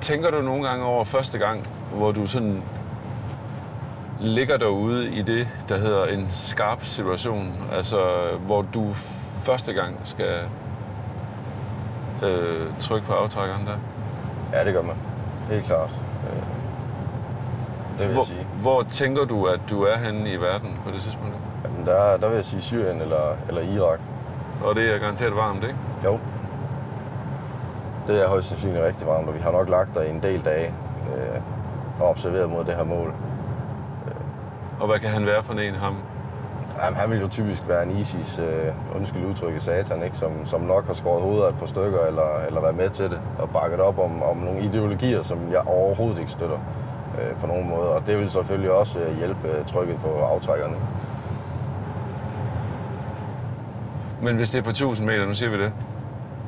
tænker du nogle gange over første gang, hvor du sådan ligger derude i det, der hedder en skarp situation? Altså, hvor du første gang skal øh, trykke på aftrækkeren der? Ja, det gør man. Helt klart. Øh, det vil hvor, jeg sige. Hvor tænker du, at du er henne i verden på det tidspunkt? Jamen, der, der vil jeg sige Syrien eller, eller Irak. Og det er garanteret varmt, ikke? Jo. Det er højst sandsynligt rigtig varmt, og vi har nok lagt der i en del dage øh, og observeret mod det her mål. Og hvad kan han være for en, ham? Jamen, han vil jo typisk være en ISIS, øh, undskyld udtrykket, satan, ikke? Som, som nok har skåret hovedet et par stykker, eller, eller været med til det, og bakket op om, om nogle ideologier, som jeg overhovedet ikke støtter øh, på nogen måde. Og det vil selvfølgelig også øh, hjælpe øh, trykket på aftrækkerne. Men hvis det er på 1000 meter, nu siger vi det.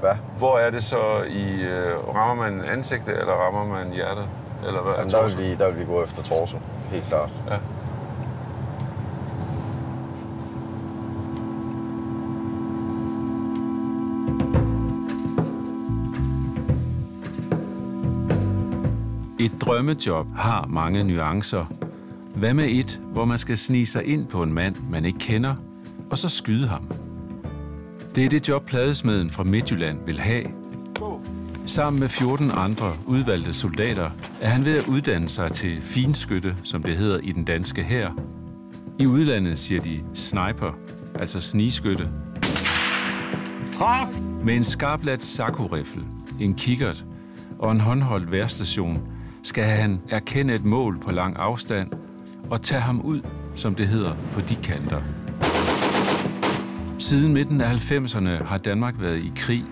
Hvad? Hvor er det så i... Øh, rammer man ansigtet, eller rammer man hjertet? Eller hvad? Jamen, der, vil vi, der vil vi gå efter torso, helt klart. Ja. Et drømmejob har mange nuancer. Hvad med et, hvor man skal snige sig ind på en mand, man ikke kender, og så skyde ham? Det er det job, pladesmeden fra Midtjylland vil have. Sammen med 14 andre udvalgte soldater er han ved at uddanne sig til finskytte, som det hedder i den danske hær. I udlandet siger de sniper, altså snigskytte. Træf! Med en skarplat sakuriffel, en kikkert og en håndholdt værstation skal han erkende et mål på lang afstand og tage ham ud, som det hedder, på de kanter. Siden midten af 90'erne har Danmark været i krig.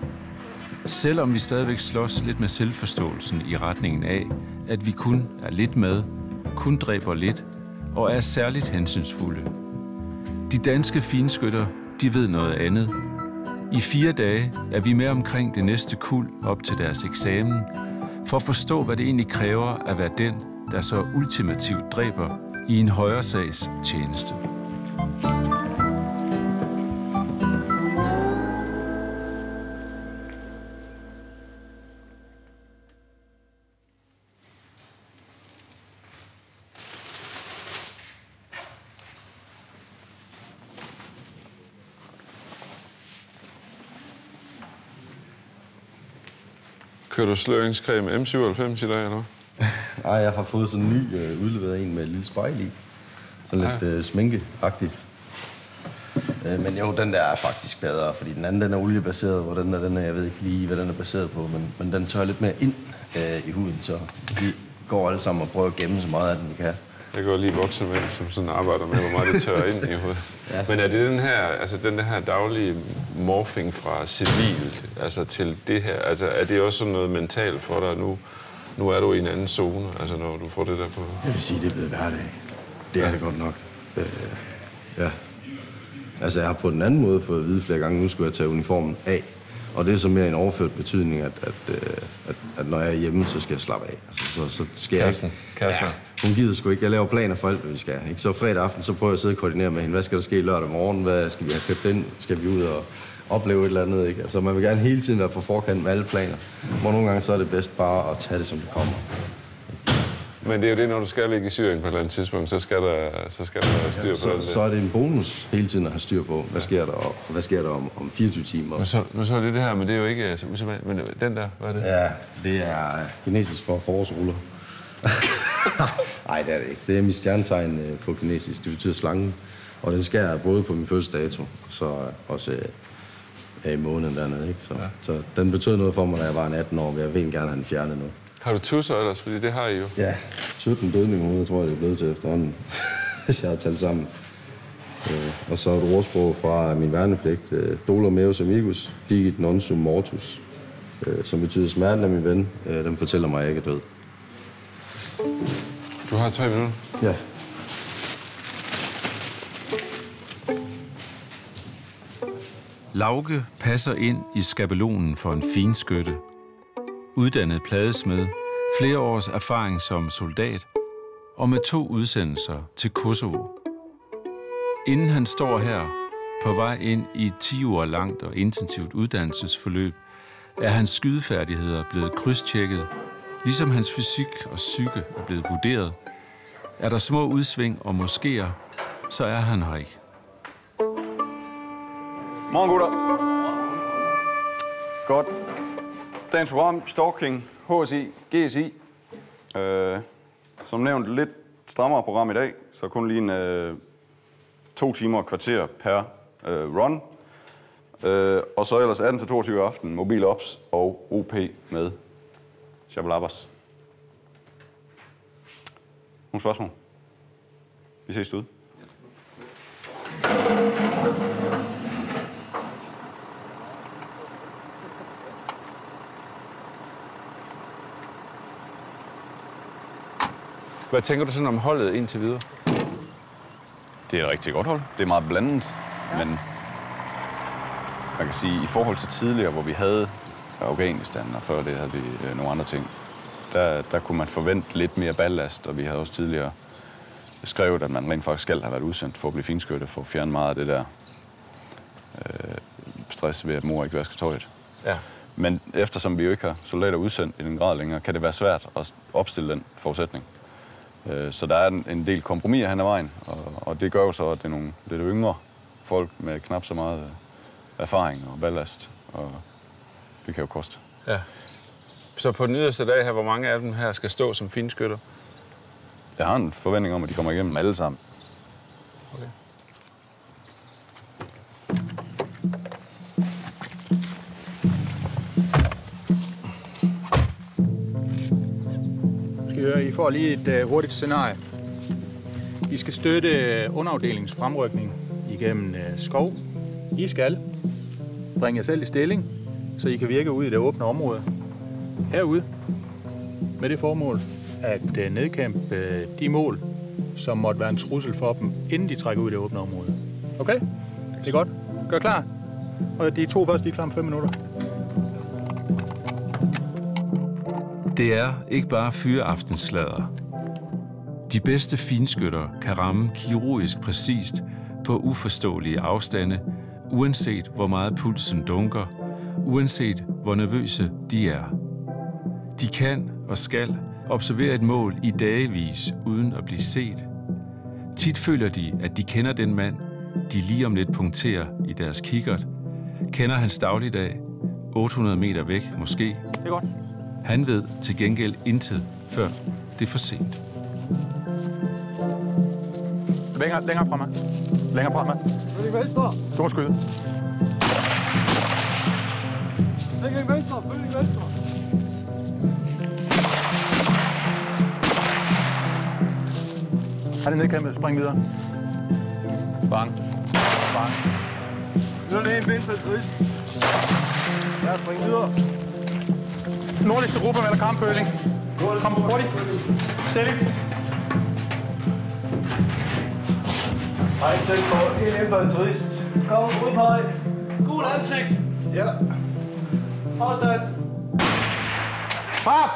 Selvom vi stadigvæk slås lidt med selvforståelsen i retningen af, at vi kun er lidt med, kun dræber lidt og er særligt hensynsfulde. De danske finskytter, de ved noget andet. I fire dage er vi med omkring det næste kul op til deres eksamen, for at forstå, hvad det egentlig kræver at være den, der så ultimativt dræber i en højere sags tjeneste. Kører du sløringscreme M97 i dag, eller? Nej, jeg har fået sådan en ny øh, udleveret en med et lille spejl i. Sådan lidt øh, sminkeagtigt. Øh, men jo, den der er faktisk bedre, fordi den anden den er oliebaseret, hvor den er, den er, jeg ved ikke lige, hvad den er baseret på, men, men den tør lidt mere ind øh, i huden, så vi går alle sammen og prøver at gemme så meget af den, vi kan. Jeg går lige vokse med, som sådan arbejder med, hvor meget det tørrer ind i hovedet. Ja. Men er det den her, altså den her daglige morfing fra civilt altså til det her? Altså er det også sådan noget mentalt for dig nu? Nu er du i en anden zone, altså når du får det der på... Jeg vil sige, det er blevet hverdag. Det er det godt nok. Øh, ja. Altså, jeg har på den anden måde fået at vide flere gange, nu skulle jeg tage uniformen af. Og det er så mere en overført betydning, at, at, øh, at, at når jeg er hjemme, så skal jeg slappe af. Altså, så, så skal Kæresten. jeg ikke... Kæresten. hun gider sgu ikke. Jeg laver planer for alt, hvad vi skal. Ikke? Så fredag aften, så prøver jeg at sidde og koordinere med hende. Hvad skal der ske lørdag morgen? Hvad skal vi have købt ind? Skal vi ud og opleve et eller andet? Ikke? Altså, man vil gerne hele tiden være på forkant med alle planer. Hvor nogle gange så er det bedst bare at tage det, som det kommer. Men det er jo det, når du skal ligge i Syrien på et eller andet tidspunkt, så skal der, så skal der være styr på Så, den så der. er det en bonus hele tiden at have styr på, hvad sker der, og hvad sker der om, om 24 timer. Nu så, nu så er det det her, men det er jo ikke altså, usædvanligt. Men den der, hvad er det? Ja, det er kinesisk for forårsruller. Nej, det er det ikke. Det er mit stjernetegn øh, på kinesisk. Det betyder slangen. Og den skærer både på min fødselsdato, så også her i måneden dernede. Ikke? Så, ja. så den betød noget for mig, da jeg var en 18 år, men jeg vil gerne have den fjernet nu. Har du tusser ellers? Fordi det har I jo. Ja, 17 dødningehoveder, tror jeg, det er blevet til efterhånden, hvis jeg har talt sammen. Øh, og så et ordsprog fra min værnepligt. Øh, Dolor meus amicus, digit non sum mortus. Øh, som betyder smerten af min ven. Øh, den fortæller mig, at jeg ikke er død. Du har tre minutter. Ja. Lauke passer ind i skabelonen for en finskytte. Uddannet pladesmed, flere års erfaring som soldat og med to udsendelser til Kosovo. Inden han står her, på vej ind i et 10 år langt og intensivt uddannelsesforløb, er hans skydefærdigheder blevet krydstjekket, Ligesom hans fysik og psyke er blevet vurderet, er der små udsving og moskéer, så er han her ikke. Morgen, gutter. Godt. Dagens program, Stalking, HSI, GSI. Øh, som nævnt, lidt strammere program i dag, så kun lige en øh, to timer og kvarter per øh, run. Øh, og så ellers 18-22 aften, Mobil Ops og OP med Shabalabas. Nogle spørgsmål? Vi ses ud. Hvad tænker du sådan om holdet indtil videre? Det er et rigtig godt hold. Det er meget blandet, ja. men man kan sige, i forhold til tidligere, hvor vi havde Afghanistan, og før det havde vi øh, nogle andre ting, der, der kunne man forvente lidt mere ballast, og vi havde også tidligere skrevet, at man rent faktisk skal have været udsendt for at blive finskytte, for at fjerne meget af det der øh, stress ved, at mor ikke vasker tøjet. Ja. Men eftersom vi jo ikke har soldater udsendt i den grad længere, kan det være svært at opstille den forudsætning. Øh, Så der er en, del kompromiser hen ad vejen, og, og det gør jo så, at det er nogle lidt yngre folk med knap så meget øh, erfaring og ballast, og det kan jo koste. ja. Så på den yderste dag her, hvor mange af dem her skal stå som finskytter? Jeg har en forventning om, at de kommer igennem alle sammen. Okay. Skal I høre, I får lige et uh, hurtigt scenarie. I skal støtte øh, underafdelingens fremrykning igennem uh, skov. I skal bringe jer selv i stilling, så I kan virke ud i det åbne område. Herude, med det formål at uh, nedkæmpe uh, de mål, som måtte være en trussel for dem, inden de trækker ud i det åbne område. Okay? Det er godt. Gør klar. Og de to første, de er klar om 5 minutter. Det er ikke bare fyreaftenslader. De bedste finskytter kan ramme kirurgisk præcist på uforståelige afstande, uanset hvor meget pulsen dunker, uanset hvor nervøse de er. De kan og skal observere et mål i dagevis uden at blive set. Tit føler de, at de kender den mand, de lige om lidt punkterer i deres kikkert, kender hans dagligdag, 800 meter væk måske, Det er godt han ved til gengæld intet, før det er for sent. Længere, længere fremad. Længere fremad. Følg venstre. Du må skyde. Venstre. Følg venstre. Er det nedkæmpet? Spring videre. Bang. Bang. Nu er det en vindfaldtrist. Lad os springe videre. Nordligste gruppe melder kampføling. Kom hurtigt. Stilling. Hej, tæt på. En infanterist. Kom, udpeg. Gul ansigt. Ja. Afstand. Pap!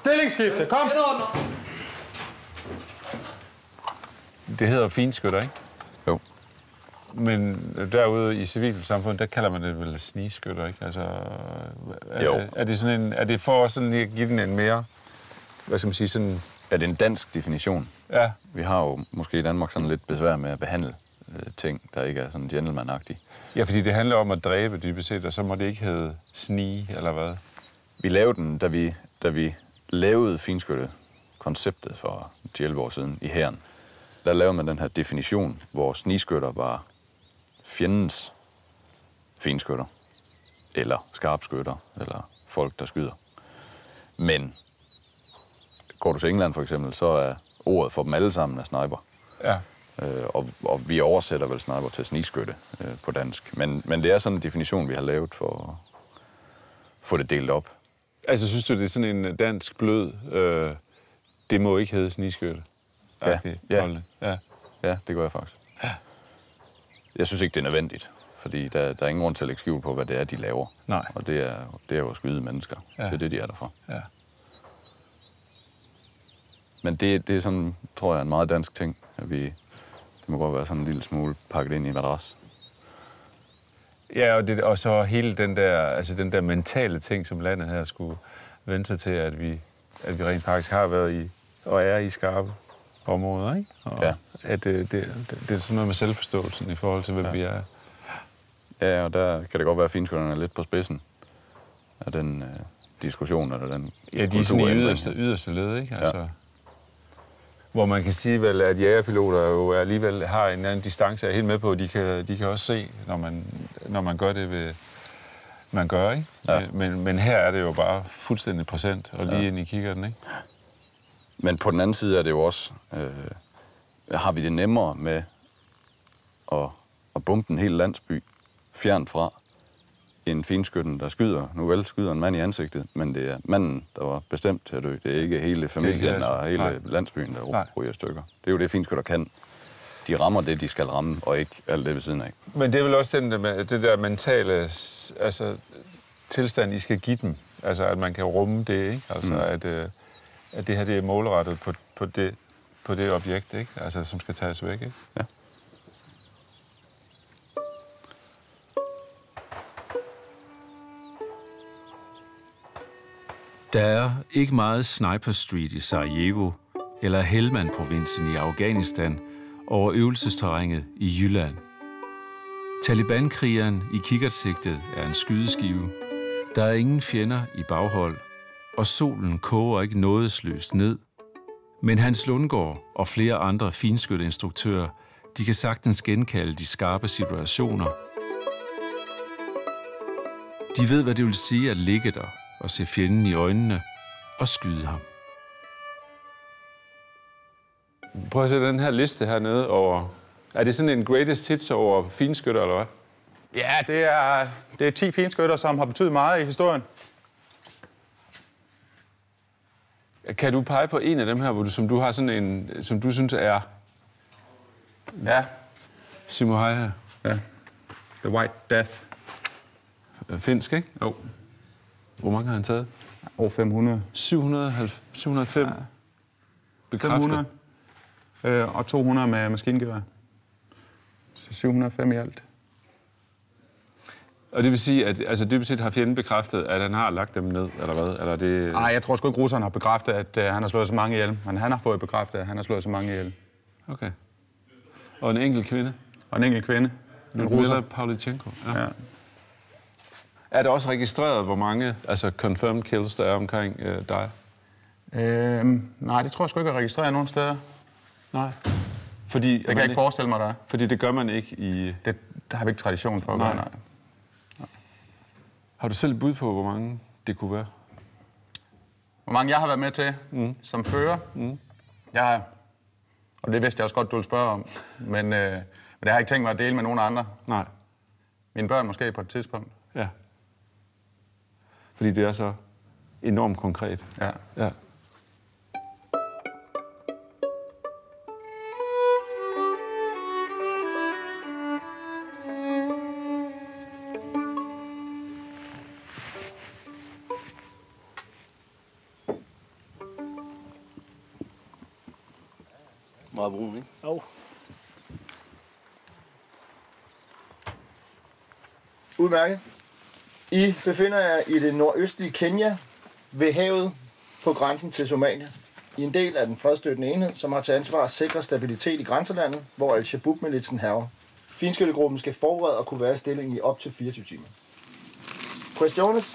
Stillingsskifte. Kom. Det hedder finskytter, ikke? Men derude i civilsamfundet, der kalder man det vel snigskytter, ikke? Altså, er, Jo. Er det, sådan en, er det for sådan lige at give den en mere, hvad skal man sige, sådan... Er det en dansk definition? Ja, Vi har jo måske i Danmark sådan lidt besvær med at behandle øh, ting, der ikke er sådan gentleman-agtige. ja, fordi det handler om at dræbe dybest set, og så må det ikke hedde snige, eller hvad? Vi lavede den, da vi, da vi lavede finskytte-konceptet for 11 år siden i herren. Der lavede man den her definition, hvor snigskytter var fjendens finskytter, eller skarpskytter, eller folk, der skyder. Men går du til England for eksempel, så er ordet for dem alle sammen er sniper. Ja. Øh, og, og vi oversætter vel sniper til snigskytte øh, på dansk. Men, men det er sådan en definition, vi har lavet for at få det delt op. Altså, synes du, det er sådan en dansk blød, øh, det må ikke hedde snigskytte? Ja, ja. ja. Ja, det gør jeg faktisk. Jeg synes ikke, det er nødvendigt, fordi der, der er ingen grund til at lægge skjul på, hvad det er, de laver. Nej. Og det er, det er jo at skyde mennesker. Ja. Det er det, de er der for. ja. Men det, det er sådan, tror jeg, en meget dansk ting, at vi... Det må godt være sådan en lille smule pakket ind i en madras. Ja, og, det, og så hele den der, altså den der mentale ting, som landet her skulle vende sig til, at vi at vi rent faktisk har været i, og er i skarpe områder, ikke? Og Ja. At det, det, det, det er sådan noget med selvforståelsen i forhold til, hvem ja. vi er. Ja, og der kan det godt være, at finskytterne er lidt på spidsen af den øh, diskussion, eller den Ja, de er sådan i yderste, yderste led, ikke? Altså, ja. Hvor man kan sige vel, at jægerpiloter jo alligevel har en anden distance, jeg er helt med på, de kan, de kan også se, når man, når man gør det, ved, man gør, ikke? Ja. Men, men, her er det jo bare fuldstændig præsent, og lige ja. ind i kigger ikke? Men på den anden side er det jo også, øh, har vi det nemmere med at, at bombe en hel landsby fjernt fra en finskytten, der skyder, nu vel skyder en mand i ansigtet, men det er manden, der var bestemt til at dø. Det er ikke hele familien altså- og hele nej. landsbyen, der ryger stykker. Det er jo det, finskytter kan. De rammer det, de skal ramme, og ikke alt det ved siden af. Men det er vel også den, der, det der mentale altså, tilstand, I skal give dem. Altså, at man kan rumme det, ikke? Altså, mm. at, øh, at det her det er målrettet på, på, det, på det objekt, ikke? Altså, som skal tages væk, ikke? Ja. Der er ikke meget Sniper Street i Sarajevo eller Helmand-provinsen i Afghanistan over øvelsesterrænet i Jylland. Taliban-krigeren i kikkertsigtet er en skydeskive. Der er ingen fjender i baghold, og solen koger ikke nådesløst ned. Men Hans Lundgaard og flere andre finskytteinstruktører, de kan sagtens genkalde de skarpe situationer. De ved, hvad det vil sige at ligge der og se fjenden i øjnene og skyde ham. Prøv at se den her liste hernede over... Er det sådan en greatest hits over finskytter, eller hvad? Ja, det er, det er 10 finskytter, som har betydet meget i historien. Kan du pege på en af dem her, hvor du, som du har sådan en, som du synes er Ja, Simo Haja? ja. The White Death. Finsk, ikke? Jo, Hvor mange har han taget? over 500. 790, 705 ja. bekræftet. 500 øh, og 200 med maskingevær. Så 705 i alt. Og det vil sige, at altså, dybest set har fjenden bekræftet, at han har lagt dem ned, eller hvad? Eller det... Nej, jeg tror sgu ikke, russerne har bekræftet, at øh, han har slået så mange ihjel. Men han har fået bekræftet, at han har slået så mange ihjel. Okay. Og en enkelt kvinde? Og en enkelt kvinde. En russer. Pavlichenko. Ja. Ja. Er det også registreret, hvor mange altså confirmed kills, der er omkring øh, dig? Øhm, nej, det tror jeg sgu ikke er registreret nogen steder. Nej. Fordi, Det kan jeg ikke forestille mig, der er. Fordi det gør man ikke i... Det, der har vi ikke tradition for at gøre, Nej. nej. Har du selv bud på, hvor mange det kunne være? Hvor mange jeg har været med til mm. som fører? Mm. Jeg har, og det vidste jeg også godt, du ville spørge om, men, øh, men det har jeg ikke tænkt mig at dele med nogen andre. Nej. Mine børn måske på et tidspunkt. Ja. Fordi det er så enormt konkret. Ja. Ja. Meget brun, ikke? Jo. Udmærket. I befinder jer i det nordøstlige Kenya ved havet på grænsen til Somalia. I en del af den fredstøttende enhed, som har til ansvar at sikre stabilitet i grænselandet, hvor Al-Shabaab-militsen hærger. Finskyttegruppen skal forberede og kunne være i stilling i op til 24 timer. Questiones?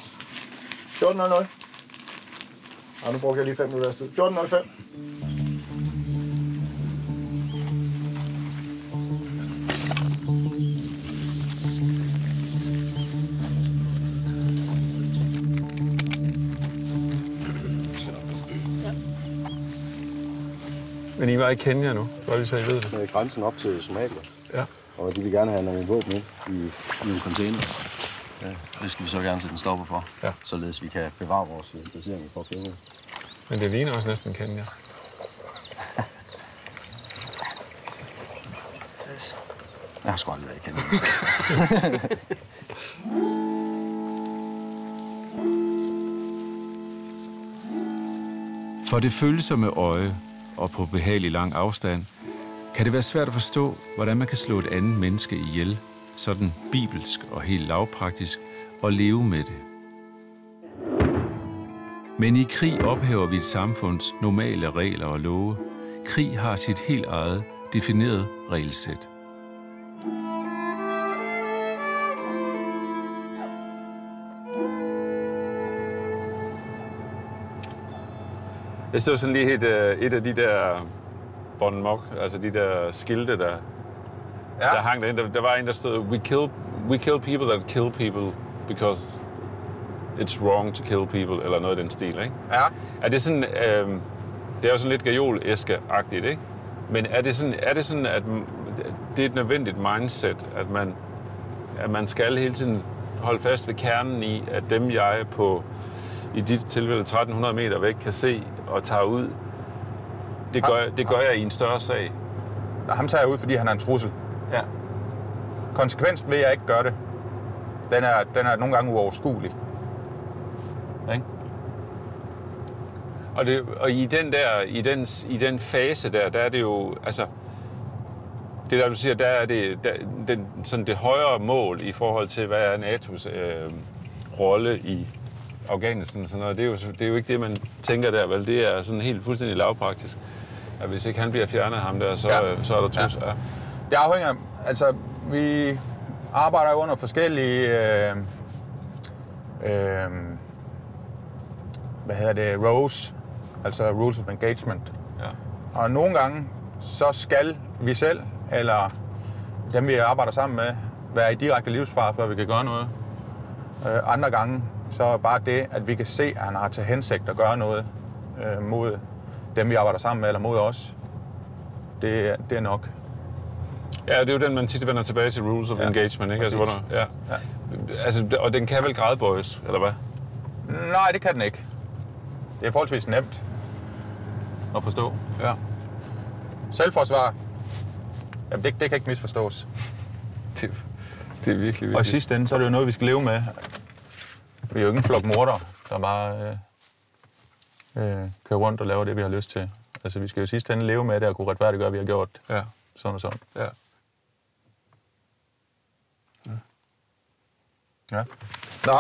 14.00. Og nu brugte jeg lige 5 minutter tid. 14.05. var i Kenya nu, bare lige så I ved det. Med grænsen op til Somalia. Ja. Og de vil gerne have nogle våben ind i, i en container. Ja, det skal vi så gerne sætte en stopper for. Ja. Således vi kan bevare vores øh, placering for Kenya. Men det ligner også næsten Kenya. Jeg har sgu aldrig været i Kenya. For det følsomme øje og på behagelig lang afstand, kan det være svært at forstå, hvordan man kan slå et andet menneske ihjel, sådan bibelsk og helt lavpraktisk, og leve med det. Men i krig ophæver vi et samfunds normale regler og love. Krig har sit helt eget defineret regelsæt. Jeg stod sådan lige et, øh, et af de der Bon Mok, altså de der skilte, der, ja. der hang derinde. Der, der var en, der stod, we kill, we kill people that kill people because it's wrong to kill people, eller noget af den stil, ikke? Ja. Er det sådan, øh, det er jo sådan lidt gajol-æske-agtigt, ikke? Men er det sådan, er det sådan, at det er et nødvendigt mindset, at man, at man skal hele tiden holde fast ved kernen i, at dem jeg på, i dit tilfælde 1300 meter væk, kan se og tager ud, det gør, det gør jeg i en større sag. Nå, ham tager jeg ud, fordi han er en trussel. Ja. Konsekvensen ved, at jeg ikke gør det, den er, den er nogle gange uoverskuelig. Ikke? Og, det, og i den der, i den, i den fase der, der er det jo, altså, det der du siger, der er det, der, den, sådan det højere mål i forhold til, hvad er NATO's øh, rolle i Afghanistan og sådan noget. Det er, jo, det er jo ikke det, man tænker der, vel? Det er sådan helt fuldstændig lavpraktisk. At hvis ikke han bliver fjernet ham der, så, Ja. ja. så er der trus. Ja. Ja. Det afhænger, altså vi arbejder jo under forskellige, øh, øh, hvad hedder det, rows, altså rules of engagement. Ja. Og nogle gange, så skal vi selv, eller dem vi arbejder sammen med, være i direkte livsfare, før vi kan gøre noget. Øh, andre gange, så er bare det, at vi kan se, at han har til hensigt at gøre noget øh, mod dem, vi arbejder sammen med, eller mod os. Det, er- det er nok. ja, det er jo den, man tit vender tilbage til rules of Ja, engagement, ikke? Altså, præcis. hvornår, ja. Altså, og den kan vel gradbøjes, eller hvad? Nej, det kan den ikke. Det er forholdsvis nemt at forstå. Ja. Selvforsvar, jamen det, det kan ikke misforstås. Det, det er virkelig, virkelig. Og i sidste ende, så er det jo noget, vi skal leve med. Vi er jo ikke en flok morder, der bare øh, øh, kører rundt og laver det, vi har lyst til. Altså, vi skal jo i sidste ende leve med det og kunne retfærdiggøre, at vi har gjort Ja, sådan og sådan. ja. Ja. Nå,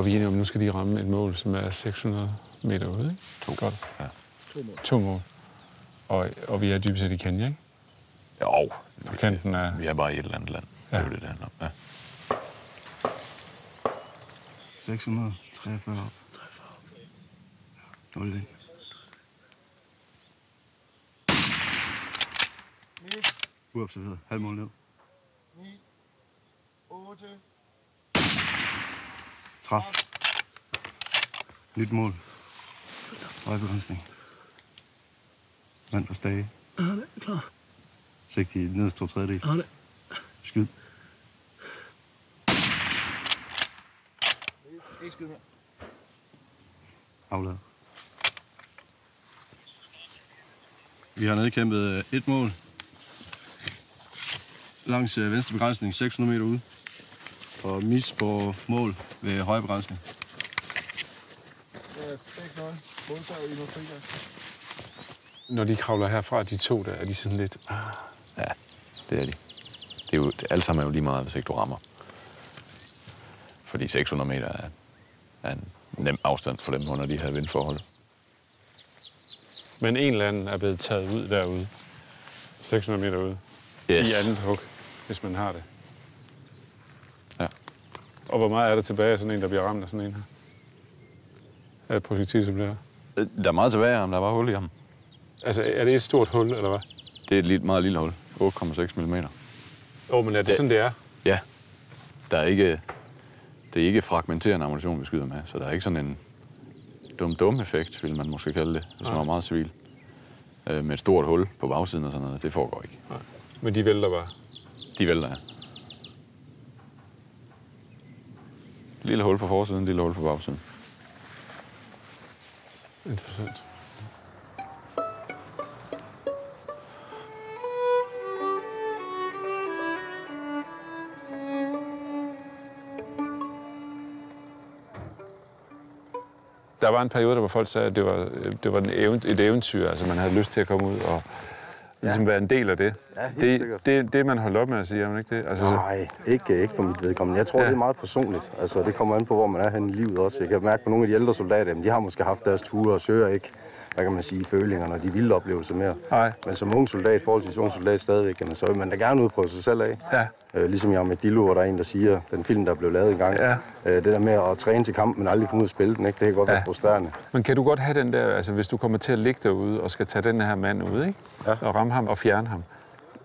Og vi er enige om, at nu skal de ramme et mål, som er 600 meter ude, ikke? To. Godt. Ja. To mål. Og, og vi er dybest set i Kenya, ikke? Jo, På kanten af... vi er bare i et eller andet land. Ja. Det er jo det, det handler om. Ja. 643 op. 0 ind. Uobserveret. Halv mål ned. Træf. Nyt mål. Højbegrænsning. Vand på stage. Ja, det er klar. Sigt i nederste to tredjedel. Ja, det. Skyd. Ikke skyde mere. Aflad. Vi har nedkæmpet øh, et mål. Langs øh, venstre begrænsning, 600 meter ude. Og mis på mål ved højre begrænsning. Det er 6-0. Undtaget i noget frigas. Når de kravler herfra, de to der, er de sådan lidt... Ah, ja, det er de. Det er jo, det, alt sammen er jo lige meget, hvis ikke du rammer. Fordi 600 meter er, er en nem afstand for dem under de her vindforhold. Men en eller anden er blevet taget ud derude. 600 meter ude. Yes. I andet hug, hvis man har det. Og hvor meget er der tilbage af sådan en, der bliver ramt af sådan en her? Af et projektil, som det Der er meget tilbage af ham, der var hul i ham. Altså, er det et stort hul, eller hvad? Det er et lille, meget lille hul. 8,6 mm. Åh, oh, men er det, det sådan, det er? Ja. Der er ikke, det er ikke fragmenterende ammunition, vi skyder med, så der er ikke sådan en dum-dum-effekt, vil man måske kalde det, hvis man er meget civil. Øh, med et stort hul på bagsiden og sådan noget. Det foregår ikke. Men de vælter bare. De vælter, ja. Lille hul på forsiden, lille hul på bagsiden. Interessant. der var en periode, der hvor folk sagde, at det var, det var en event, et eventyr. Altså, man havde lyst til at komme ud og ligesom være en del af det. Ja, helt det, sikkert. det, det, man holdt op med at sige, er man ikke det? Altså, så, Nej, ikke, ikke for mit vedkommende. Jeg tror, Ja. ja. det er meget personligt. Altså, det kommer an på, hvor man er henne i livet også. Jeg kan mærke på nogle af de ældre soldater, jamen, de har måske haft deres ture og søger ikke, hvad kan man sige, følingerne og de vilde oplevelser mere. Nej. Men som ung soldat, forholdsvis ung soldat stadigvæk, jamen, så vil man da gerne udprøve sig selv af. Ja. Øh, ligesom jeg med Dillo, hvor der er en, der siger, den film, der blev lavet engang, Ja. øh, det der med at træne til kamp, men aldrig komme ud og spille den, ikke? det kan godt Ja. være frustrerende. Men kan du godt have den der, altså hvis du kommer til at ligge derude og skal tage den her mand ud, ikke? Ja. Og ramme ham og fjerne ham.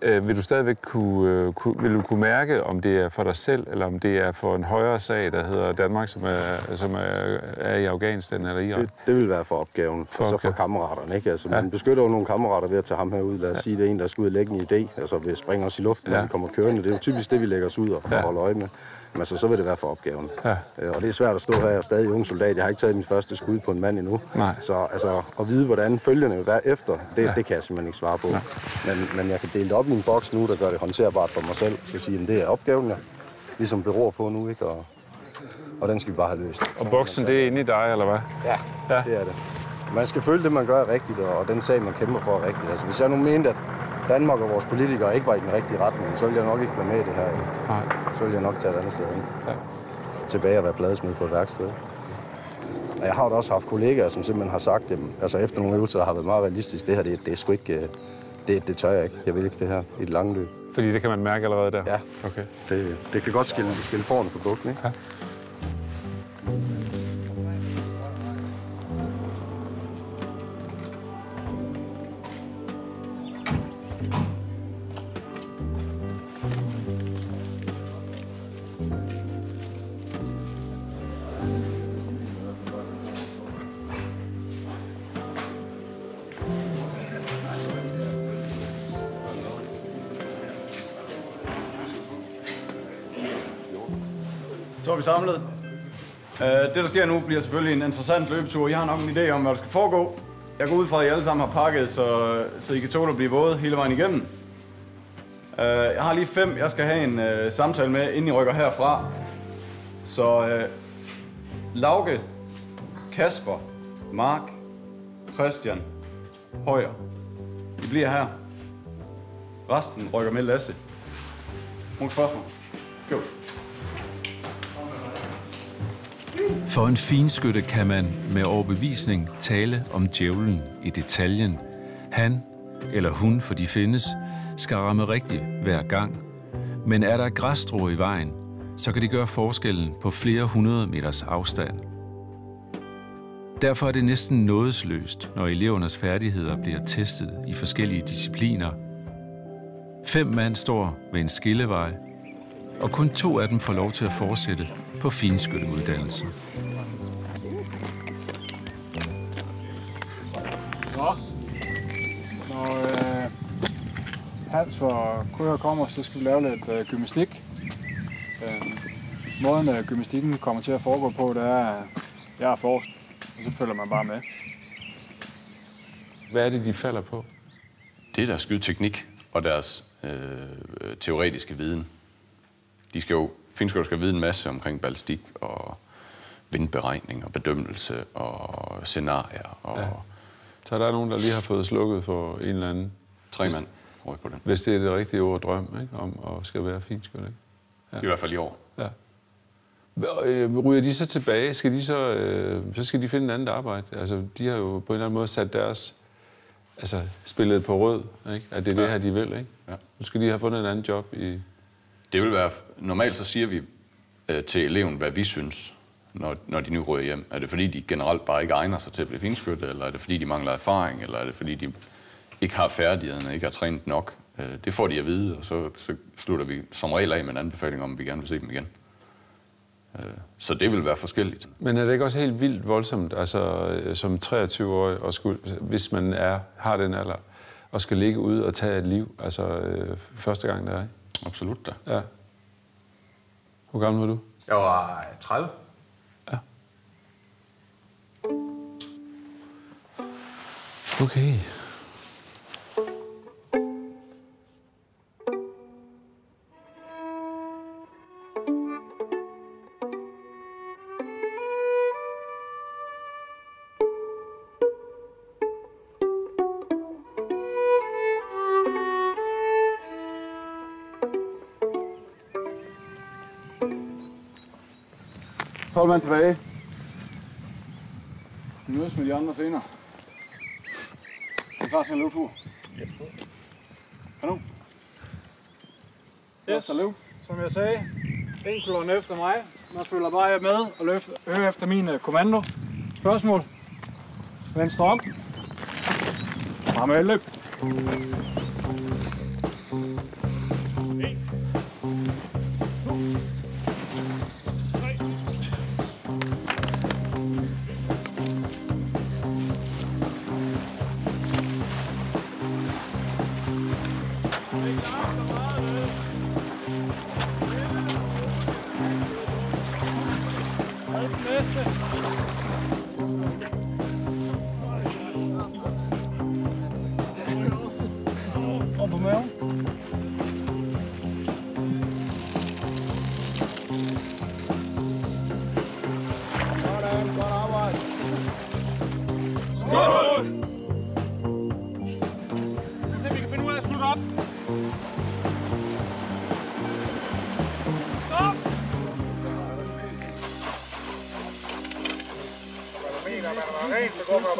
Øh, vil du stadigvæk kunne, øh, kunne, vil du kunne mærke, om det er for dig selv, eller om det er for en højere sag, der hedder Danmark, som er, som er, er i Afghanistan eller Irak? Det, det vil være for opgaven, For og så for kammeraterne. Ikke? Altså, Ja. Man beskytter jo nogle kammerater ved at tage ham her ud. Lad os sige, det er en, der skal ud og lægge en idé, altså ved at springe os i luften, Ja. når vi kommer kørende. Det er jo typisk det, vi lægger os ud og, Ja. og holder øje med. Men altså, så vil det være for opgaven. Ja. Øh, Og det er svært at stå her, jeg er stadig ung soldat. Jeg har ikke taget min første skud på en mand endnu. Nej. Så altså, at vide, hvordan følgerne vil være efter, det, ja. det kan jeg simpelthen ikke svare på. Men, men jeg kan dele det op i en boks nu, der gør det håndterbart for mig selv. Så sige, at det er opgaven, jeg ligesom beror på nu, ikke? Og, og den skal vi bare have løst. Og boksen, det er inde i dig, eller hvad? Ja, Ja. ja, det er det. Man skal føle det, man gør rigtigt, og den sag, man kæmper for er rigtigt. Altså, hvis jeg nu mente, at Danmark og vores politikere ikke var i den rigtige retning, så ville jeg nok ikke være med i det her. Nej. Så ville jeg nok tage et andet sted hen. Ja. Tilbage og være pladesmed på et værksted. Og jeg har også haft kollegaer, som simpelthen har sagt, jamen, altså efter nogle øvelser, der har været meget realistisk, det her, det, det er sgu ikke, øh, det, det tør jeg ikke. Jeg vil ikke det her i et langt løb. Fordi det kan man mærke allerede der? Ja. Okay. Det, det kan godt skille, skille foran på bugten, ikke? Ja. Så er vi samlet. Uh, det, der sker nu, bliver selvfølgelig en interessant løbetur. Jeg har nok en idé om, hvad der skal foregå. Jeg går ud fra, at I alle sammen har pakket, så, så I kan tåle at blive våde hele vejen igennem. Uh, jeg har lige fem, jeg skal have en uh, samtale med, inden I rykker herfra. Så uh, Lauke, Kasper, Mark, Christian, Højer. I bliver her. Resten rykker med Lasse. Nogle spørgsmål? Go. For en finskytte kan man med overbevisning tale om djævlen i detaljen. Han, eller hun, for de findes, skal ramme rigtigt hver gang. Men er der græsstrå i vejen, så kan det gøre forskellen på flere hundrede meters afstand. Derfor er det næsten nådesløst, når elevernes færdigheder bliver testet i forskellige discipliner. Fem mand står ved en skillevej, og kun to af dem får lov til at fortsætte på finskytteuddannelsen. Nå, når øh, Hans og Krøger kommer, så skal vi lave lidt øh, gymnastik. Øh, måden, øh, gymnastikken kommer til at foregå på, det er, at jeg er forrest, og så følger man bare med. Hvad er det, de falder på? Det er deres skydeteknik og deres øh, teoretiske viden. De skal jo, finskere skal vide en masse omkring ballistik og vindberegning og bedømmelse og scenarier og Ja. ja. Så der er nogen, der lige har fået slukket for en eller anden, tre mand på den. hvis det er det rigtige ord, drøm, ikke? om at skal være finskyt, ikke? I hvert fald i år. Ja. Øh, Ryger de så tilbage? Skal de så, øh, så skal de finde et andet arbejde? Altså, de har jo på en eller anden måde sat deres altså, spillet på rød, ikke? At det er det Ja. her, de vil, ikke? Ja. Nu skal de have fundet et andet job i... Det vil være, normalt så siger vi øh, til eleven, hvad vi synes, når, når de nu ryger hjem. Er det fordi, de generelt bare ikke egner sig til at blive finskytte, eller er det fordi, de mangler erfaring, eller er det fordi, de ikke har færdighederne, ikke har trænet nok? Øh, det får de at vide, og så, så slutter vi som regel af med en anbefaling om, at vi gerne vil se dem igen. Øh, så det vil være forskelligt. Men er det ikke også helt vildt voldsomt, altså øh, som 23-årig, og skulle, altså, hvis man er, har den alder, og skal ligge ude og tage et liv, altså øh, første gang der er. Absolut da. Ja. Hvor gammel var du? Jeg var 30. Okay. 12 mand tilbage. Vi mødes med de andre senere. Er I klar til en løvtur? Ja. Hallo? Yes. Løv. Som jeg sagde, en kolonne efter mig. Man følger bare med og løfter, efter min uh, kommando. Spørgsmål? Venstre om. Frem løb.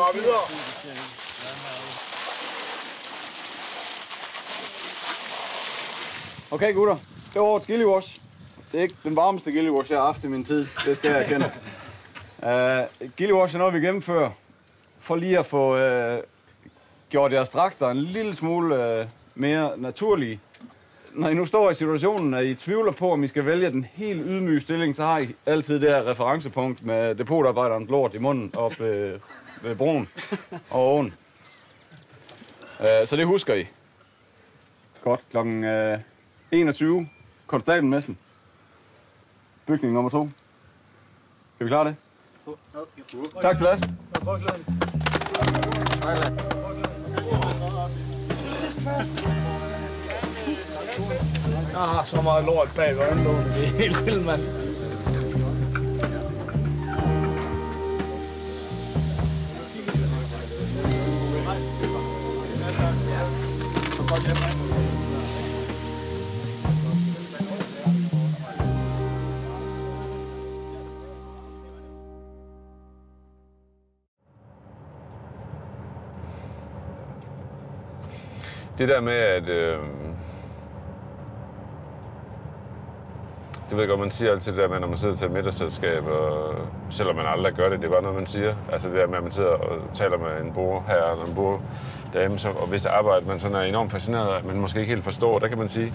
Bare videre. Okay gutter, det var årets gillywash. Det er ikke den varmeste gillywash, jeg har haft i min tid. Det skal jeg erkende. uh, gillywash er noget, vi gennemfører for lige at få uh, gjort jeres dragter en lille smule uh, mere naturlige. Når I nu står i situationen, at I tvivler på, om I skal vælge den helt ydmyge stilling, så har I altid det her referencepunkt med depotarbejderens lort i munden op ved, ved broen og oven. Uh, så det husker I. Godt. Klokken uh, 21. Konstabelmessen. Bygning nummer 2. Skal vi klare det? Tak til Lasse. Jeg har så meget lort bag ved øjenlåget. Det er helt vildt, mand. Det der med, at... Øh, det ved jeg godt, man siger altid det der med, når man sidder til et middagsselskab, og selvom man aldrig gør det, det er bare noget, man siger. Altså det der med, at man sidder og taler med en bor her eller en bor dame, så, og hvis det arbejde, man sådan er enormt fascineret af, men måske ikke helt forstår, der kan man sige,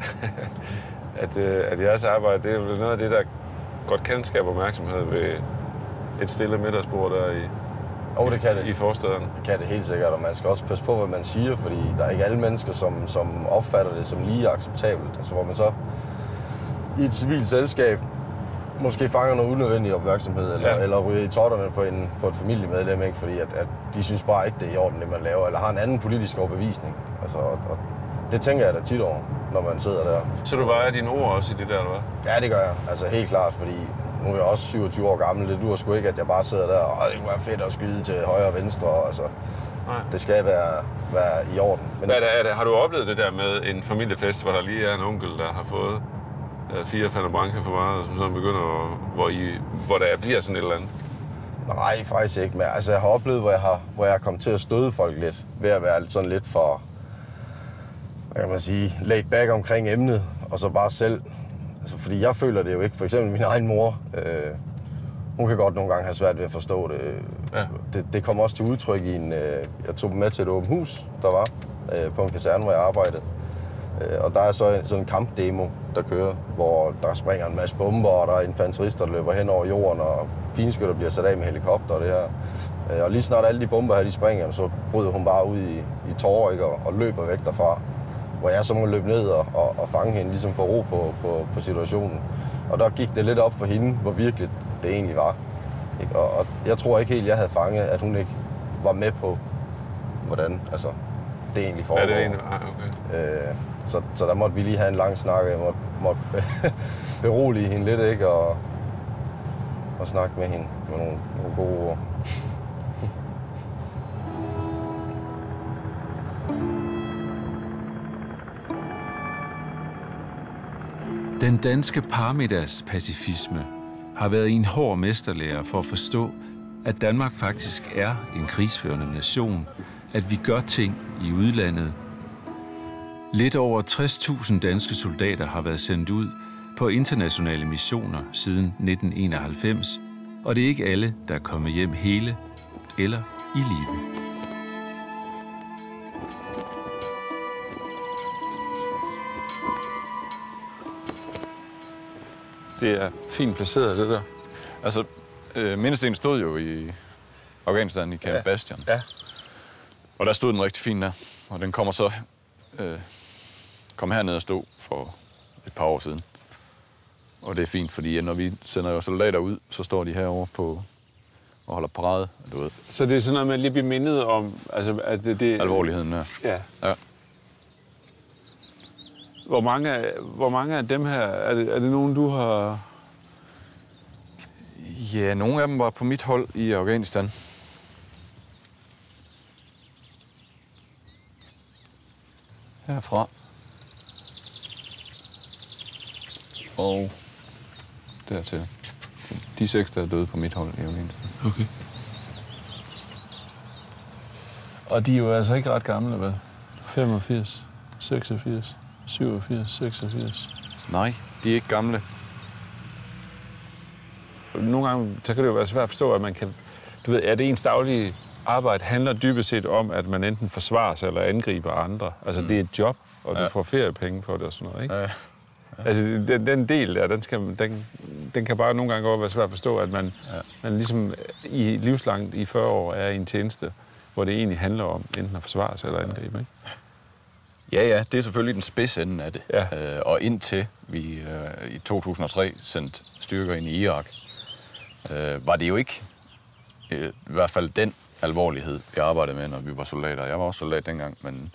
at, øh, at jeres arbejde, det er jo noget af det, der godt kan skabe opmærksomhed ved et stille middagsbord der i, og det kan det. i forstaden. Det kan det helt sikkert, og man skal også passe på, hvad man siger, fordi der er ikke alle mennesker, som, som opfatter det som lige acceptabelt. Altså hvor man så i et civilt selskab måske fanger noget unødvendig opmærksomhed, eller, ja. eller ryger i totterne på, en, på et familiemedlem, ikke? fordi at, at de synes bare ikke, det er i orden, det man laver, eller har en anden politisk overbevisning. Altså, og, og det tænker jeg da tit over, når man sidder der. Så du vejer dine ord også i det der, eller hvad? Ja, det gør jeg. Altså helt klart, fordi nu er jeg også 27 år gammel. Det duer sgu ikke, at jeg bare sidder der, og det kunne være fedt at skyde til højre og venstre. Altså, Nej. det skal være, være i orden. Men Hvad er det, er det, har du oplevet det der med en familiefest, hvor der lige er en onkel, der har fået øh, fire Fanta Branca for meget, som sådan begynder, at, hvor, I, hvor der bliver sådan et eller andet? Nej, faktisk ikke. Men altså, jeg har oplevet, hvor jeg har, hvor jeg har kommet til at støde folk lidt, ved at være sådan lidt for, hvad kan man sige, laid back omkring emnet, og så bare selv. Altså, fordi jeg føler det jo ikke. For eksempel min egen mor, øh, hun kan godt nogle gange have svært ved at forstå det. Ja. Det, det kom også til udtryk i en, øh, jeg tog dem med til et åbent hus, der var øh, på en kaserne, hvor jeg arbejdede. Øh, og der er så en, sådan en kampdemo, der kører, hvor der springer en masse bomber, og der er infanterister, der løber hen over jorden, og finskytter bliver sat af med helikopter og det her. Øh, og lige snart alle de bomber her, de springer, så bryder hun bare ud i, i tårer ikke, og, og løber væk derfra. Hvor jeg så må løbe ned og, og, og fange hende, ligesom for ro på, på, på situationen. Og der gik det lidt op for hende, hvor virkelig det egentlig var. Ikke? Og, og jeg tror ikke helt, jeg havde fanget, at hun ikke var med på, hvordan altså, det egentlig Hvad foregår. er det egentlig? Ah, okay. Øh, så, så der måtte vi lige have en lang snak, jeg måtte, måtte berolige hende lidt, ikke? Og, og snakke med hende med nogle, nogle gode ord. Den danske parmiddagspacifisme har været en hård mesterlærer for at forstå, at Danmark faktisk er en krigsførende nation, at vi gør ting i udlandet. Lidt over 60.000 danske soldater har været sendt ud på internationale missioner siden 1991, og det er ikke alle, der er kommet hjem hele eller i live. Det er fint placeret, det der. Altså, øh, mindesten stod jo i Afghanistan i Camp ja. Bastion. Ja. Og der stod den rigtig fint der. Og den kommer så øh, kom herned og stå for et par år siden. Og det er fint, fordi når vi sender jo soldater ud, så står de herovre på og holder parade, du ved. Så det er sådan noget med at lige blive mindet om, altså, at det, det... Alvorligheden, ja. Ja. ja. Hvor mange, af- hvor mange af dem her, er det, er det nogen, du har... Ja, nogle af dem var på mit hold i Afghanistan. Herfra. Og dertil. De seks, der er døde på mit hold i Afghanistan. Okay. Og de er jo altså ikke ret gamle, vel? 85, 86, 87, 86. Nej, de er ikke gamle. Nogle gange så kan det jo være svært at forstå, at man kan... Du ved, at ens daglige arbejde handler dybest set om, at man enten forsvarer sig eller angriber andre. Altså, mm. det er et job, og ja. Ja. du får feriepenge for det og sådan noget, ikke? Ja. Altså, den, den del der, den, skal, den, den kan bare nogle gange godt være svært at forstå, at man, ja. man ligesom i livslangt i 40 år er i en tjeneste, hvor det egentlig handler om enten at forsvare sig eller angribe, ikke? Ja, ja, det er selvfølgelig den spids ende af det. Ja. Øh, og indtil vi øh, i 2003 sendte styrker ind i Irak, øh, var det jo ikke øh, i hvert fald den alvorlighed, vi arbejdede med, når vi var soldater. Jeg var også soldat dengang, men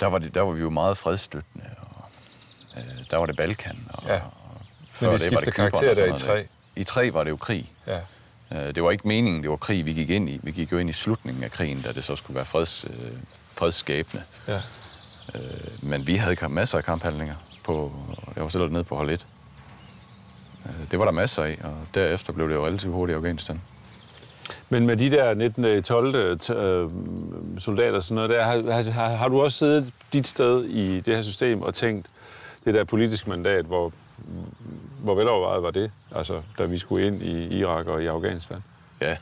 der var, det, der var vi jo meget fredsstøttende, og øh, der var det Balkan. Og, Ja. og før Men det var Cypern karakter og sådan der i tre. I tre var det jo krig. Ja. Øh, Det var ikke meningen, det var krig, vi gik ind i. Vi gik jo ind i slutningen af krigen, da det så skulle være freds, øh, fredsskabende. Ja. Øh, men vi havde masser af kamphandlinger. På, jeg var selv nede på hold 1. Øh, det var der masser af, og derefter blev det jo relativt hurtigt i Afghanistan. Men med de der 19. 12. T- øh, soldater og sådan noget der, har, har, har du også siddet dit sted i det her system og tænkt, det der politiske mandat, hvor, hvor velovervejet var det, altså da vi skulle ind i Irak og i Afghanistan? Ja,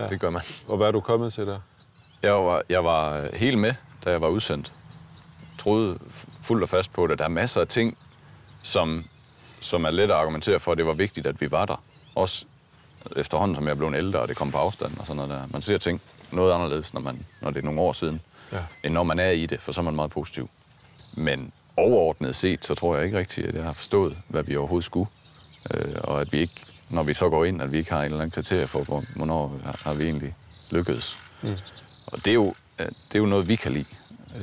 ja. det gør man. Og hvad er du kommet til der? Jeg var, jeg var helt med, da jeg var udsendt. Troede fuldt og fast på det. Der er masser af ting, som, som er let at argumentere for, at det var vigtigt, at vi var der. Også efterhånden, som jeg blev en ældre, og det kom på afstand og sådan noget der. Man ser ting noget anderledes, når, man, når det er nogle år siden, Ja. end når man er i det, for så er man meget positiv. Men overordnet set, så tror jeg ikke rigtigt, at jeg har forstået, hvad vi overhovedet skulle. Øh, og at vi ikke, når vi så går ind, at vi ikke har en eller anden kriterie for, hvor- hvornår har, har vi egentlig lykkedes. Mm. Og det er, jo, øh, det er jo noget, vi kan lide.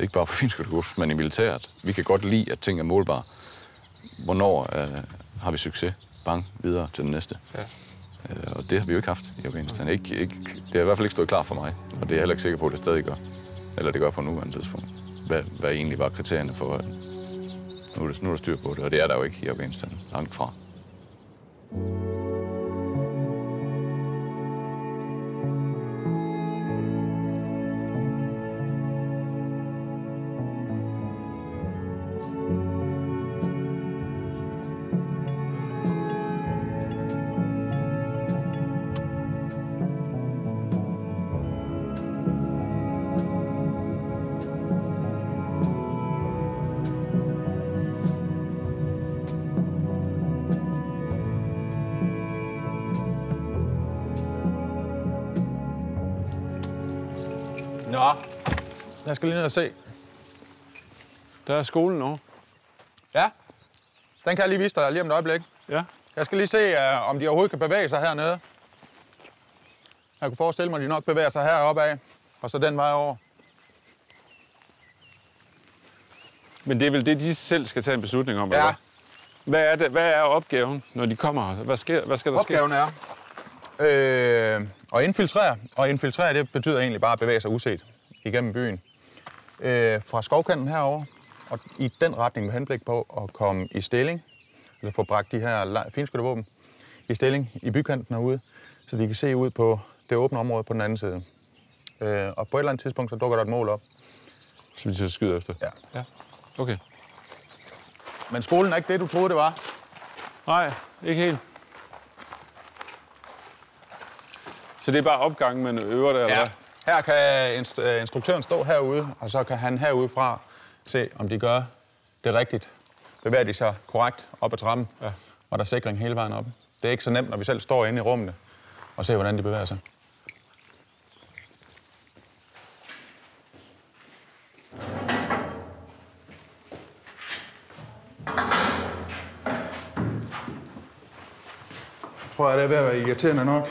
Ikke bare på finsk men i militæret. Vi kan godt lide, at ting er målbare. Hvornår øh, har vi succes? Bang, videre til den næste. Ja. Øh, og det har vi jo ikke haft i Afghanistan. Ikke, ikke, det har i hvert fald ikke stået klar for mig, og det er jeg heller ikke sikker på, at det stadig gør. Eller det gør på nuværende tidspunkt. Hvad, hvad egentlig var kriterierne for, at nu er, der, nu er der styr på det, og det er der jo ikke i Afghanistan. Langt fra. Skal lige ned og se. Der er skolen over. Ja, den kan jeg lige vise dig lige om et øjeblik. Ja. Jeg skal lige se, uh, om de overhovedet kan bevæge sig hernede. Jeg kunne forestille mig, at de nok bevæger sig heroppe af, og så den vej over. Men det er vel det, de selv skal tage en beslutning om, Ja. eller hvad? Er, det, hvad er opgaven, når de kommer her? Hvad, sker, hvad skal der Opgaven er øh, at infiltrere, og infiltrere det betyder egentlig bare at bevæge sig uset igennem byen. Øh, fra skovkanten herover og i den retning med henblik på at komme i stilling, eller få bragt de her finskudte våben i stilling i bykanten herude, så de kan se ud på det åbne område på den anden side. Øh, og på et eller andet tidspunkt, så dukker der et mål op. Som de så skyder efter? Ja. ja. Okay. Men skolen er ikke det, du troede, det var? Nej, ikke helt. Så det er bare opgangen, man øver der, eller Ja. hvad? Her kan inst- øh, instruktøren stå herude, og så kan han herudefra se, om de gør det rigtigt. Bevæger de sig korrekt op ad trappen, ja. og der er sikring hele vejen op. Det er ikke så nemt, når vi selv står inde i rummene og ser, hvordan de bevæger sig. tror jeg, det er ved at være irriterende nok.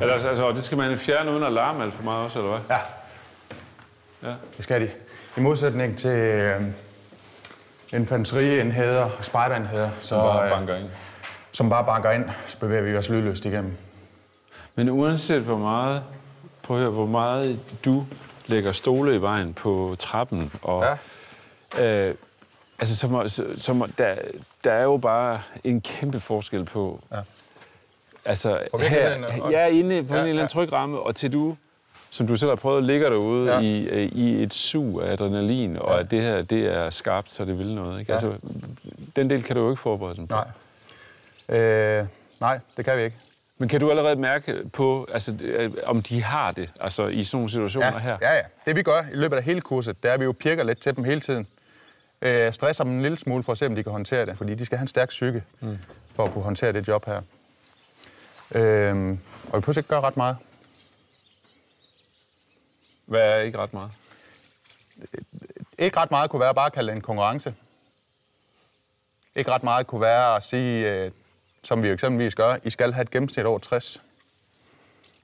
Altså, altså, og det skal man fjerne uden alarm alt for meget også, eller hvad? Ja. Ja. Det skal de. I modsætning til øh, infanterienheder og spejderenheder, så, Som bare øh, banker ind. som bare banker ind, så bevæger vi os lydløst igennem. Men uanset hvor meget, prøv at høre, hvor meget du lægger stole i vejen på trappen, og ja. øh, altså, så må, så, så må, der, der er jo bare en kæmpe forskel på, ja. Altså På her, og- ja, inde på Ja, ja, en eller anden ja. tryg ramme, og til du, som du selv har prøvet, ligger derude Ja. ja. i, øh, i et sug af adrenalin, og at det her, det er skarpt, så det vil noget, ikke? Ja. Altså, den del kan du jo ikke forberede den på. Nej. Øh, nej, det kan vi ikke. Men kan du allerede mærke på, altså, øh, om de har det, altså i sådan nogle situationer ja, her? Ja, ja. Det vi gør i løbet af hele kurset, det er, at vi jo pirker lidt til dem hele tiden. Øh, stresser dem en lille smule for at se, om de kan håndtere det, fordi de skal have en stærk psyke Mm. for at kunne håndtere det job her. Øh, og vi behøver ikke gøre ret meget. Hvad er ikke ret meget? Ikke ret meget kunne være bare at kalde det en konkurrence. Ikke ret meget kunne være at sige, øh, som vi eksempelvis gør, I skal have et gennemsnit over 60.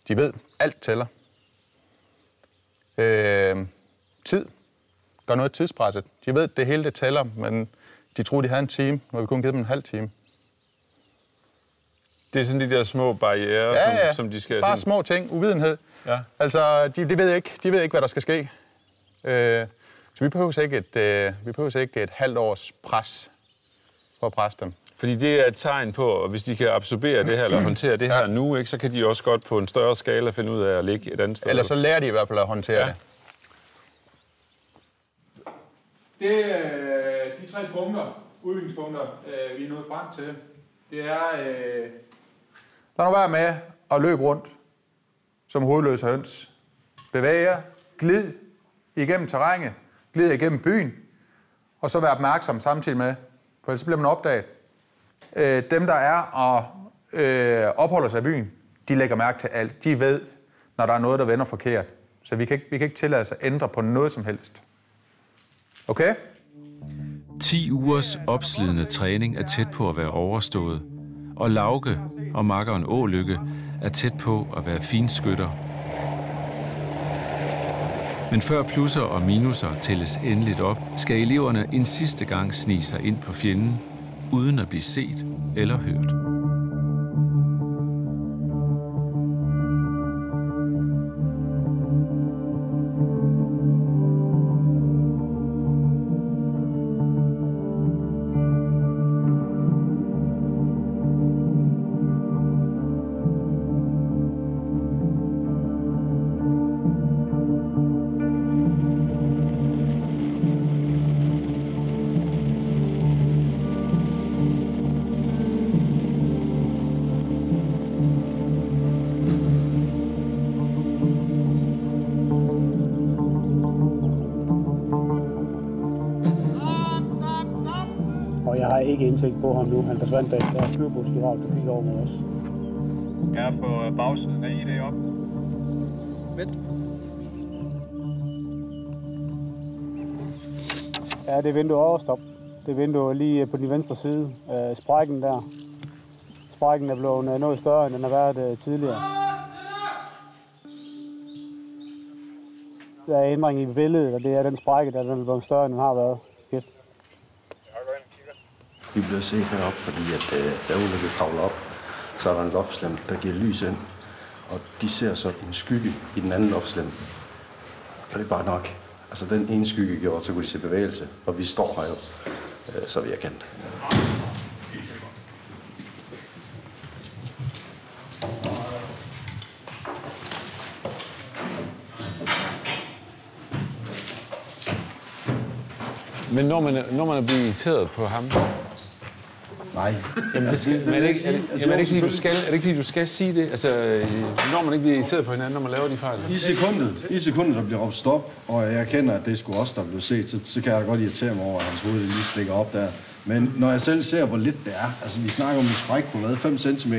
De ved, alt tæller. Øh, tid. Gør noget tidspresset. De ved, det hele det tæller, men de troede, de havde en time. Nu har vi kun givet dem en halv time. Det er sådan de der små barriere, Ja, som, ja. som de skal... Bare sådan, små ting. Uvidenhed. Ja. Altså, de, de, ved ikke, de ved ikke, hvad der skal ske. Øh, så vi behøver ikke et, øh, vi behøver ikke et halvt års pres for at presse dem. Fordi det er et tegn på, at hvis de kan absorbere det her, eller håndtere det her nu, ikke, så kan de også godt på en større skala finde ud af at ligge et andet sted. Ellers så lærer de i hvert fald at håndtere Ja. det. Det, øh, de tre punkter, udviklingspunkter, øh, vi er nået frem til, det er... Øh, Lad nu være med at løbe rundt som hovedløse høns. Bevæg jer, glid igennem terrænet, glid igennem byen, og så vær opmærksom samtidig med, for ellers bliver man opdaget. Øh, dem, der er og øh, opholder sig i byen, de lægger mærke til alt. De ved, når der er noget, der vender forkert. Så vi kan ikke, vi kan ikke tillade os at ændre på noget som helst. Okay? 10 ugers opslidende træning er tæt på at være overstået, og Lauke og makkeren Ålykke er tæt på at være finskytter. Men før plusser og minuser tælles endeligt op, skal eleverne en sidste gang snige sig ind på fjenden, uden at blive set eller hørt. Ikke indsigt på ham nu. Han forsvandt bag der flyvebuskirav, der fik over mod os. Jeg er på bagsiden af ID op. Vent. Ja, det er vinduet overstop. Det er vinduet lige på den venstre side. Øh, sprækken der. Sprækken er blevet øh, noget større, end den har været øh, tidligere. Der er ændring i billedet, og det er den sprække, der er blevet større, end den har været. Vi bliver set heroppe, fordi at, øh, da vi kravler op, så er der en loftslem, der giver lys ind. Og de ser så en skygge i den anden loftslem. for det er bare nok. Altså den ene skygge gjorde, så kunne de se bevægelse, og vi står her jo, øh, så vi er kendt. Men når man, er, når man er blevet irriteret på ham, Nej. Jamen, det Altså, skal, det- det men er det ikke, sige. Altså, jamen, er det ikke, fordi du skal, er det ikke, fordi du skal sige det? Altså, øh, når man ikke bliver irriteret på hinanden, når man laver de fejl? I sekundet, I sekundet, der bliver råbt stop, og jeg erkender, at det skulle også der blev set, så, så kan jeg da godt irritere mig over, at hans hoved lige stikker op der. Men når jeg selv ser, hvor lidt det er, altså vi snakker om en spræk på hvad, 5 cm,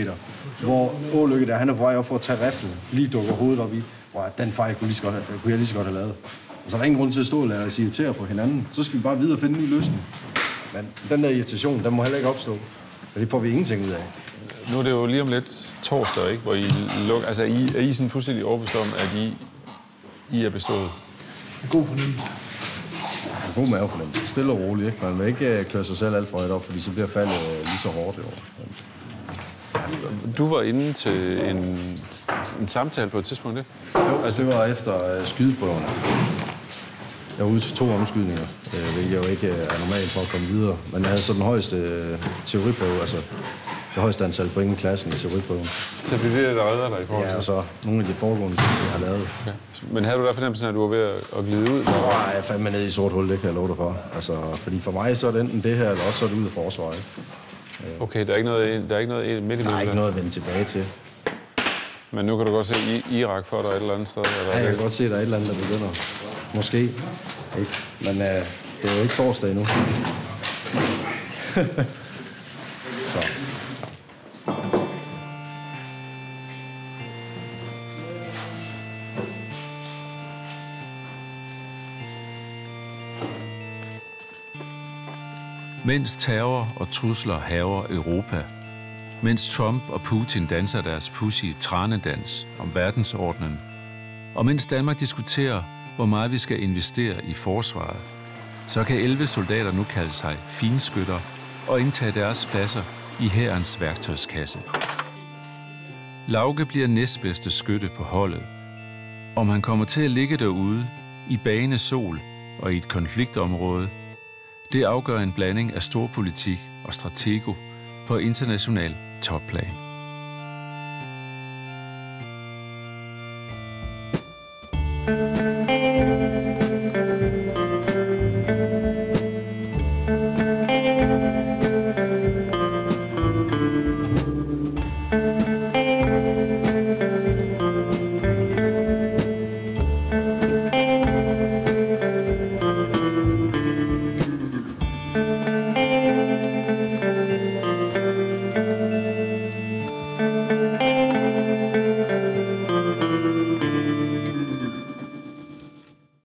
hvor Ålykke der, han er på vej op for at tage riflen, lige dukker hovedet op i, hvor den fejl kunne, lige så godt, have- kunne jeg lige så godt have lavet. Så der er ingen grund til at stå og lade os irritere på hinanden. Så skal vi bare videre og finde en ny løsning. Men den der irritation, den må heller ikke opstå. For det får vi ingenting ud af. Nu er det jo lige om lidt torsdag, ikke? hvor I lukker... Altså, I, er I sådan fuldstændig overbevist om, at I, I er bestået? God fornemmelse. En god mavefornemmelse. Stille og roligt. Ikke? Man vil ikke øh, køre sig selv alt for højt op, fordi så bliver faldet øh, lige så hårdt. Jo. Du var inde til en, en samtale på et tidspunkt, ikke? Jo, altså, det var efter øh, skydeprøverne. Jeg var ude til to omskydninger, øh, hvilket jo ikke øh, er normalt for at komme videre. Men jeg havde så den højeste øh, teoriprøve, altså det højeste antal point i klassen i teoriprøven. Så det er det, der redder dig i forhold Ja, til? og så nogle af de foregående ting, jeg har lavet. Okay. Men havde du der fornemmelsen, at du var ved at, glide ud? Nej, jeg er fandme nede i sort hul, det kan jeg love dig for. Altså, fordi for mig så er det enten det her, eller også så er det ud af forsvaret. ikke? Okay, der er ikke noget, der er ikke noget midt i Der er ikke noget at vende tilbage til. Men nu kan du godt se I, Irak for dig et eller andet sted. Eller Ja, jeg kan godt se, at der er et eller andet, der begynder. Måske. Ikke? Men øh, det er jo ikke torsdag endnu. så. Mens terror og trusler haver Europa, mens Trump og Putin danser deres pussy tranedans om verdensordenen, og mens Danmark diskuterer, hvor meget vi skal investere i forsvaret, så kan 11 soldater nu kalde sig finskytter og indtage deres pladser i hærens værktøjskasse. Lauke bliver næstbedste skytte på holdet. Om han kommer til at ligge derude i bane sol og i et konfliktområde, det afgør en blanding af storpolitik og stratego på international topplan.